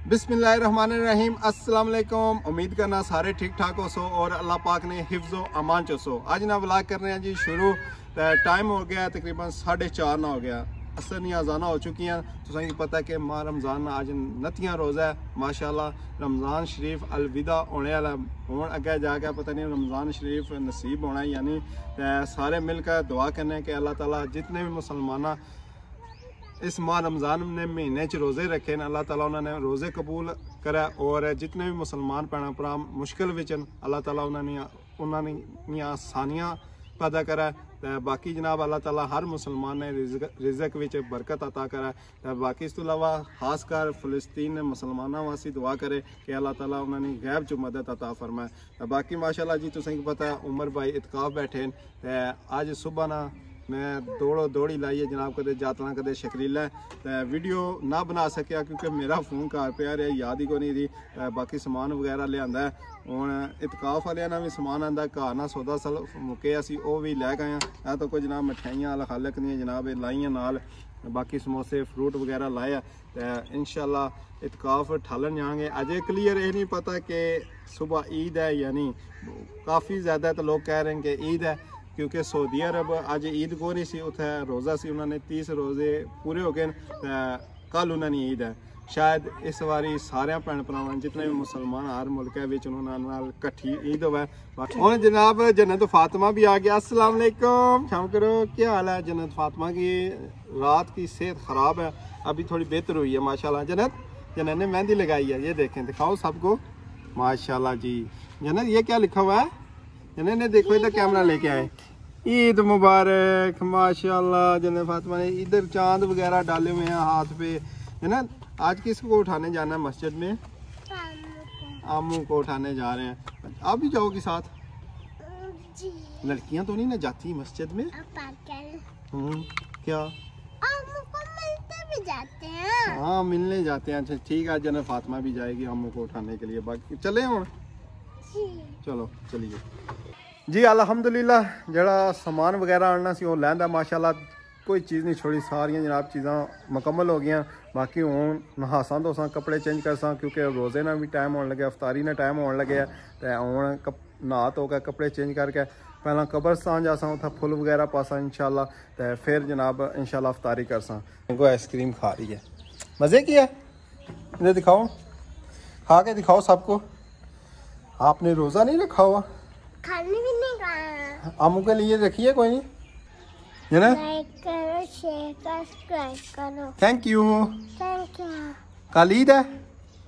बिस्मिल्लाहिर्रहमानिर्रहीम अस्सलाम वालेकुम उम्मीद करना सारे ठीक ठाक हो सो और अल्लाह पाक ने हिफ्ज़ो अमान चो सो। आज ना व्लॉग कर रहे हैं जी, शुरू। टाइम हो गया तकरीबन साढ़े चार ना हो गया। असर नहीं आजाना हो चुकी हैं। तो सही पता है कि माँ रमज़ान आज नतियाँ रोज़ा है। माशाल्लाह, रमज़ान शरीफ अलविदा होने वाला हूँ। अगे जाके पता नहीं रमज़ान शरीफ नसीब होना है यानी सारे मिलकर दुआ करने के अल्लाह ताला जितने भी मुसलमान इस माह रमज़ान ने महीने च रोज़े रखे न। अल्लाह ताला उन्होंने रोज़े कबूल करे और जितने भी मुसलमान भैन भरा, मुश्किल विच अल्लाह ताला उन्होंने उन्होंने आसानियाँ पैदा करे बाकी जनाब अल्लाह ताला हर मुसलमान ने रिजक विच बरकत अता करे तो बाकी इस तो अलावा खासकर फिलिस्तीन मुसलमानों वासी दुआ करे कि अल्लाह ताला उन्होंने गैब च मदद अता फरमाए। बाकी माशाल्लाह जी तुसें पता है, उमर भाई इतकाफ बैठे अज सुबह ना मैं दौड़ो दौड़ी लाइए जनाब कदे जातना कदे शकरीला तो वीडियो ना बना सकिया क्योंकि मेरा फ़ोन घर पे रहा याद ही को नहीं थी बाकी समान वगैरह लिया हूँ इतकाफ वाले ना भी समान आंदा घर ना सौदा सल मुके असी वह भी लै गए हैं तो कोई जनाब मिठाइयाँ खालक दी जनाब लाइया नाल बाकी समोसे फ्रूट वगैरह लाया तो इनशाला इतकाफ ठालन जाएँगे अजय क्लीयर ये नहीं पता कि सुबह ईद है यानी काफ़ी ज़्यादा तो लोग कह रहे हैं कि ईद है क्योंकि सऊदी अरब अज ईद नहीं सी उत रोज़ा से उन्होंने तीस रोज़े पूरे हो गए कल उन्होंने ईद है। शायद इस बारी सारे भैन भरावान जितने भी मुसलमान हर मुल्क कट्ठी ईद हो और जनाब जन्नत फातिमा भी आ गया अस्सलाम वालेकुम। क्षम करो क्या हाल है जन्नत फातिमा की? रात की सेहत ख़राब है अभी थोड़ी बेहतर हुई है माशाल्लाह। जन्नत जन्नत ने मेहंदी लगाई है ये देखें दिखाओ सबको। माशाल्लाह जी। जन्नत ये क्या लिखा हुआ है? जन्नत ने देखो इधर कैमरा लेके आए। ईद मुबारक माशाल्लाह जन्नत फातिमा ने इधर चाँद वगैरह डाले हुए हैं हाथ पे है ना? आज किसको उठाने जाना है मस्जिद में? आमू को उठाने जा रहे हैं। आप भी जाओगे साथ? लड़कियाँ तो नहीं ना जाती मस्जिद में? हम्म, क्या? जाते हैं। हाँ मिलने जाते हैं। अच्छा ठीक है जन्नत फातिमा भी जाएगी आमू को उठाने के लिए। बाकी चले हम चलो चलिए। जी अलहमदुल्ला जरा समान वगैरह आना से लैंदा माशाला कोई चीज़ नहीं छोड़ी, सारिया जनाब चीज़ा मुकम्मल हो गई बाकी हूँ नहासा धोसा कपड़े चेंज करसा क्योंकि रोज़े ना भी टाइम होने लगे, अफतारी ना टाइम होने लगे। तो हूँ कप, नहा धो के कपड़े चेंज करके पहला कब्रस्तान जासा उतना फुल वगैरह पासा इनशाला तो फिर जनाब इनशाला अफतारी करसा इनको आइसक्रीम खा रही है। मज़े की है? इन्हें दिखाओ। खा के दिखाओ सबको। आपने रोज़ा नहीं रखा हुआ? खाने भी नहीं खाना आमू के लिए रखिए कोई नहीं। है ना लाइक करो शेयर करो सब्सक्राइब करो। थैंक यू थैंक यू कल ईद है?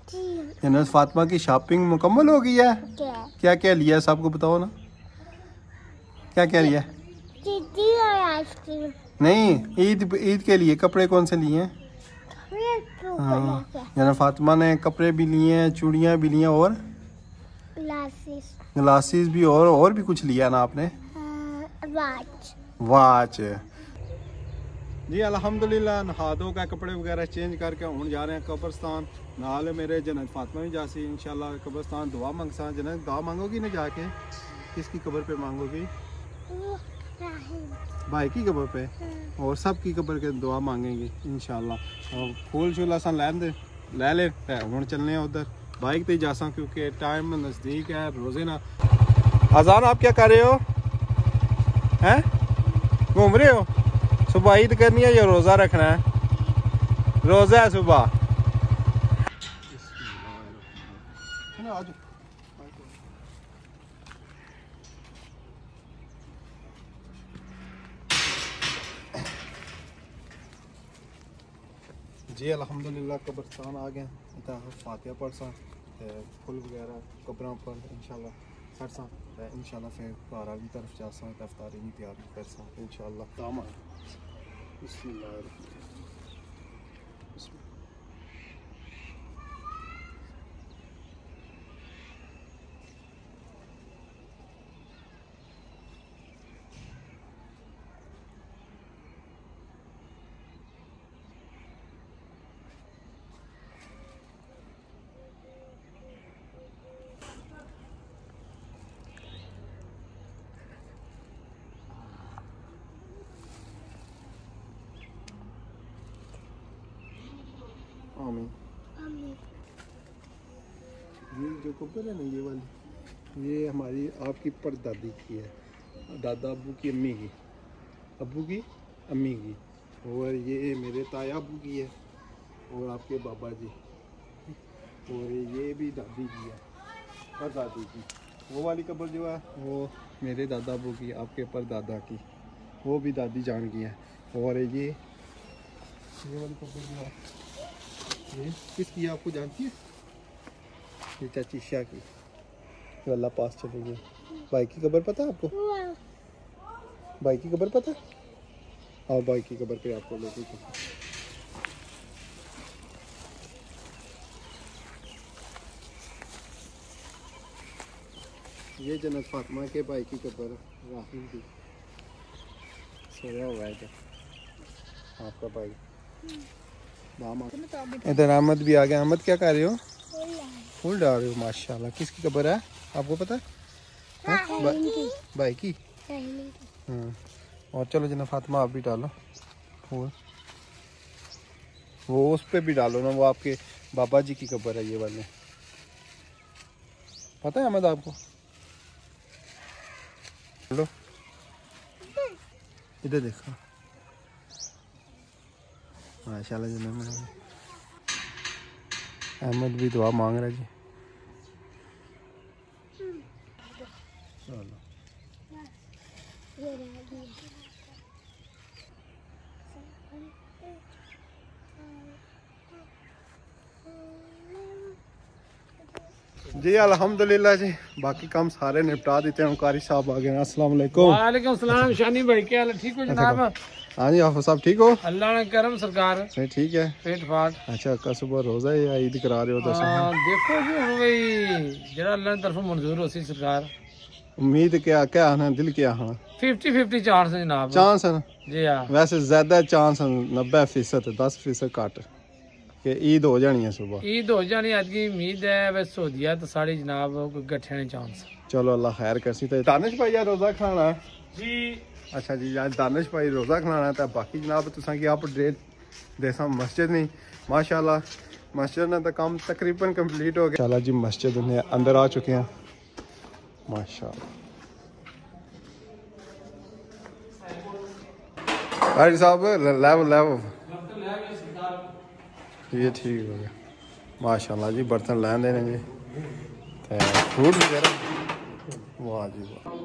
जी। फातिमा की शॉपिंग मुकम्मल हो गई है। क्या? क्या क्या लिया सबको बताओ ना। क्या क्या लिया और आइसक्रीम। नहीं ईद ईद के लिए कपड़े कौन से लिए हाँ? फातिमा ने कपड़े भी लिए हैं चूड़ियाँ भी लिए और? ग्लासेस भी और और भी कुछ लिया ना आपने? वाच वाच जी अल्हम्दुलिल्लाह नहा धो का कपड़े वगैरह चेंज करके हूँ जा रहे हैं कब्रस्तान। नाल मेरे जन्नत फातिमा भी जासी इंशाल्लाह कब्रस्तान दुआ मंगसा। जन्नत दुआ मांगोगी ना जाके? किसकी कब्र पे मांगोगी? भाई की कब्र पे? हाँ। और सब की कब्र के दुआ मांगेंगे इंशाल्लाह और फूल शूल असा लैन दे ले ले हूँ चलने उधर। बाइक पे जा क्योंकि टाइम नज़दीक है रोज़े ना अजान आप क्या कर रहे हो हैं घूम रहे हो सुबह ईद करनी है या रोज़ा रखना है रोज़ा है सुबह जी अलहमदिल्ला कब्रस्तान आ गए इतना पढ़ सा फुल वगैरह कब्र पर, इंशाल्लाह सर सा इंशाल्लाह फिर घर की तरफ़ जा सा अफ्तारी की तैयारी कर सा Amin. ये जो कब्र है ना ये वाली ये हमारी आपकी परदादी की है। दादा अबू की अम्मी की। अबू की अम्मी की। और ये मेरे ताया अबू की है। और आपके बाबा जी। और ये भी दादी की है। परदादी की। वो वाली कब्र जो है वो मेरे दादा अबू की आपके परदादा की। वो भी दादी जान की है। और ये ये वाली कब्र जो है किसकी आपको जानती है? ये चाची शाह की जो अल्लाह पास चले गए भाई की कब्र पता आपको? भाई की कब्र पता? आओ भाई की कब्र पे आपको लेके चलते ये जन्नत फातिमा के भाई की कब्र राहिम की। सोया हुआ है आपका भाई। इधर अहमद भी आ गया। अहमद क्या कर रहे हो? फूल डाल रहे हो माशाल्लाह। किसकी कब्र है? आपको पता है? हाँ? बा- भाई की? हाँ और चलो जना फातिमा आप भी डालो फूल। वो उस पर भी डालो ना वो आपके बाबा जी की कब्र है ये वाले। पता है अहमद आपको? लो इधर देखो। माशाल्लाह जना अहमद भी दुआ मांग रहा जी। जी अल्हम्दुलिल्लाह जी। बाकी काम सारे निपटा देते हैं। कारी साहब आ गए हैं। अस्सलाम वालेकुम। वालेकुम सलाम शानी भाई क्या हाल ठीक हो जनाब? हाँ जी हाफ़ साहब ठीक हो? अल्लाह ने करम सरकार। नहीं ठीक है। पेट फाट अच्छा का सुबह रोजा है या ईद करा रहे हो तो दस हाँ, देखो जी हूँ भाई जरा अल्लाह की तरफ़ मंजूर हो सी सरकार। उम्मीद क्या क्या है दिल क्या है? 50 50 चांस है जनाब। चांस है? जी हाँ। वैसे ज़्यादा चांस है 90% 10% घट कि ईद हो जानी है सुबह। ईद हो जानी आज की उम्मीद है वैसे हो दिया तो सारी जनाब कोई गठे ने चांस चलो अल्लाह खैर कर सी तो तानिश भाई रोजा खाना? जी। अच्छा जी, आज दानिश भाई रोजा खिलाना तो बाकी जनाब तुसा की अपडेट देसा मस्जिद नहीं माशाल्लाह, मस्जिद ने तो काम तकरीबन कंप्लीट हो गया। जी, मस्जिद ने अंदर आ चुके हैं। माशाल्लाह। भाई साहब लेवल लेवल ये ठीक हो गया। माशाल्लाह जी, बर्तन लैन देने जी। फ्रूट वगैरह। वाह जी, वाह।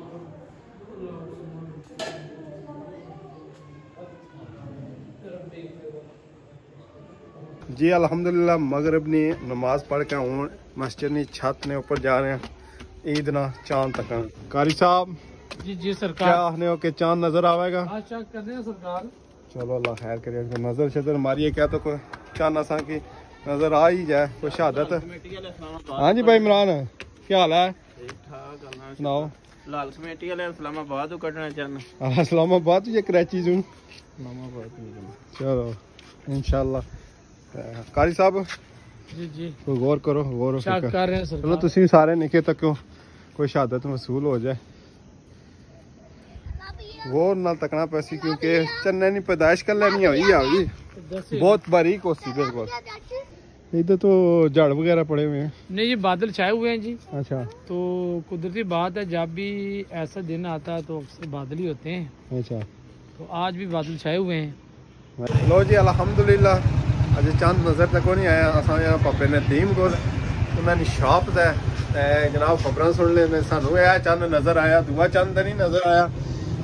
जी अलहमदिल्ला मगरब ने नमाज़ पढ़ के हूँ मस्जिद ने छत ने ऊपर जा रहे हैं ईद ना चाँद तक। कारी साहब जी जी सरकार। क्या आने के चाँद नज़र आवेगा? हाँ, चलो अल्लाह खैर करे तो नज़र शजर मारिए क्या तो चाँद असा की नज़र आ ही जाए कोई शहादत। हाँ जी भाई इमरान क्या हाल है? सुनाओ। लाल कमेटी वाले इस्लामाबाद को कटना चाहना इस्लामाबाद या कराची जून इस्लामाबाद चलो इंशाल्लाह कारी साहब जी जी कोई गौर करो गौर चेक फिक्र कर रहे हैं चलो सरकार ਤੁਸੀਂ ਵੀ ਸਾਰੇ ਨਿੱਕੇ ਤੱਕੋ ਕੋਈ ਸ਼ਹਾਦਤ ਮਸੂਲ ਹੋ ਜਾਏ ਗੌਰ ਨਾਲ ਤੱਕਣਾ ਪੈਸੀ ਕਿਉਂਕਿ ਚੰਨੇ ਦੀ ਪੈਦਾਇਸ਼ ਕਰ ਲੈਣੀ ਹੋਈ ਆ ਜੀ दस बहुत बारीक होती बिल्कुल इधर तो झाड़ वगैरह पड़े हुए हैं नहीं ये बादल छाए हुए हैं जी अच्छा तो कुदरती बात है जब भी ऐसा दिन आता है तो अक्सर बादल ही होते हैं अच्छा तो आज भी बादल छाए हुए हैं लो जी अलहमदुलिल्ला अजे चंद नज़र तक नहीं आया असां यहाँ पापे नदीम को उन्होंने शॉप दा ते जनाब खबरां सुन लेने सानू यह चंद नज़र आया दूआ चंद नहीं नज़र आया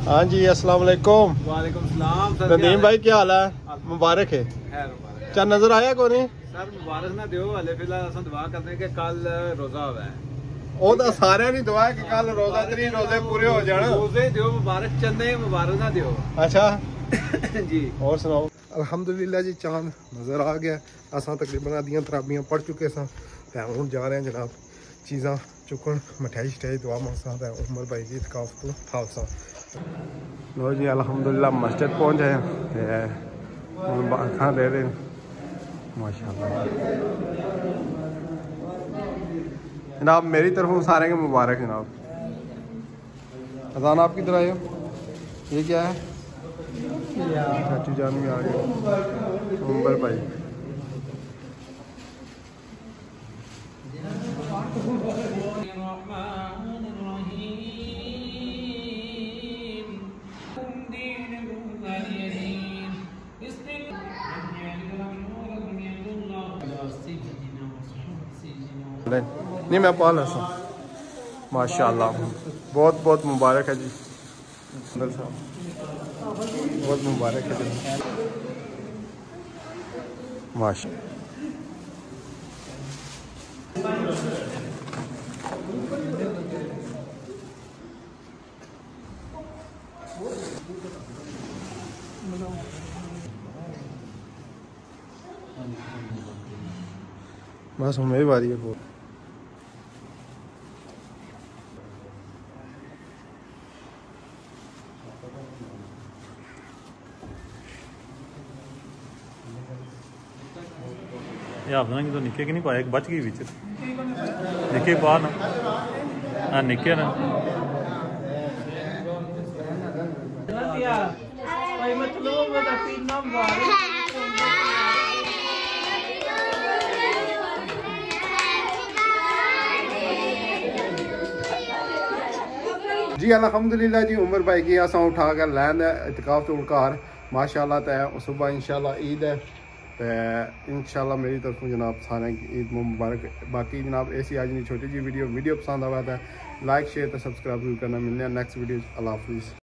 हाँ जी अस्सलाम वालेकुम ਵਾਲੇਕੁਮ ਸਲਾਮ नदीम भाई क्या हाल है मुबारक है ਖੈਰ ਮੁਬਾਰਕ चंद नज़र आया को नहीं ਸਰ ਮੁਬਾਰਕ ਨਾ ਦਿਓ ਹਲੇ ਫਿਲਹਾਲ ਅਸਾਂ ਦੁਆ ਕਰਦੇ ਹਾਂ ਕਿ ਕੱਲ ਰੋਜ਼ਾ ਹੋਵੇ ਉਹ ਤਾਂ ਸਾਰਿਆਂ ਦੀ ਦੁਆ ਹੈ ਕਿ ਕੱਲ ਰੋਜ਼ਾ ਤਰੀ ਰੋਜ਼ੇ ਪੂਰੇ ਹੋ ਜਾਣ ਰੋਜ਼ੇ ਦਿਓ ਮੁਬਾਰਕ ਚੰਦੇ ਮੁਬਾਰਕ ਨਾ ਦਿਓ ਅੱਛਾ ਜੀ ਹੋਰ ਸੁਣਾਓ ਅਲਹਮਦੁਲਿਲਾ ਜੀ ਚਾਂਦ ਨਜ਼ਰ ਆ ਗਿਆ ਅਸਾਂ ਤਕਰੀਬਨ ਆਦੀਆਂ ਤਰਾਬੀਆਂ ਪੜ ਚੁੱਕੇ ਸਾਂ ਤੇ ਹੁਣ ਜਾ ਰਹੇ ਹਾਂ ਜਨਾਬ ਚੀਜ਼ਾਂ ਚੁੱਕਣ ਮਠਿਆਈ ਸ਼ਟਾਈ ਦੁਆ ਮੰਗਸਾਂ ਤੇ ਉਮਰ ਭਾਈ ਦੀ ਇਤਕਾਫ ਤੋਂ ਖਾਲਸਾ ਲੋ ਜੀ ਅਲਹਮਦੁਲਿਲਾ ਮਸਜਿਦ ਪਹੁੰਚ ਆਏ ਹਾਂ ਤੇ ਹੁਣ ਬਾਖਾਂ ਦੇ ਰਹੇ ਮਾਸ਼ਾਅੱਲਾ जनाब मेरी तरफों सारे के मुबारक जनाब अजान आप किधर आए हो ये क्या है चाचू जान भी आ गए अंबर भाई नहीं मैं पाल माशाल्लाह। बहुत बहुत मुबारक है जी। साहब बहुत मुबारक है माशा। बस हूँ मेरी बारी है ਇਹ ਆਪਣਾ ਜਦੋਂ ਨਿੱਕੇ ਕਿ ਨਹੀਂ ਪਾਇਆ ਇੱਕ ਬਚ ਗਈ ਵਿੱਚ ਨਿੱਕੇ ਪਾ ਨਾ ਆ ਨਿੱਕੇ ਨਾ Ay, matulungan mo na pinambari. जी अलहमदिल्ला जी उमर भाई की असां उठा कर लैन इतकाफ तो घर माशाल्लाह ते सुबह इंशाल्लाह ईद है ते इंशाल्लाह मेरी तरफों जनाब सारे ईद मुबारक। बाकी जनाब ऐसी आज नहीं छोटी जी वीडियो। वीडियो पसंद आवा तो लाइक शेयर तो सब्सक्राइब ज़रूर करना। मिलने नेक्स्ट वीडियो अल्लाह हाफिज़।